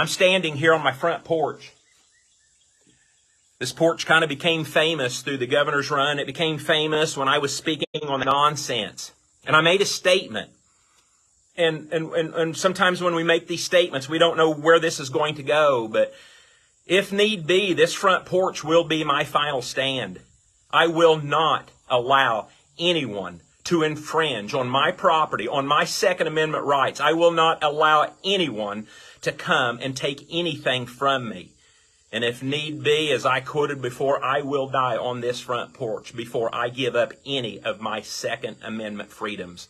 I'm standing here on my front porch. This porch kind of became famous through the governor's run. It became famous when I was speaking on nonsense. And I made a statement. And, and, and, and sometimes when we make these statements, we don't know where this is going to go. But if need be, this front porch will be my final stand. I will not allow anyone to infringe on my property, on my Second Amendment rights. I will not allow anyone to come and take anything from me. And if need be, as I quoted before, I will die on this front porch before I give up any of my Second Amendment freedoms.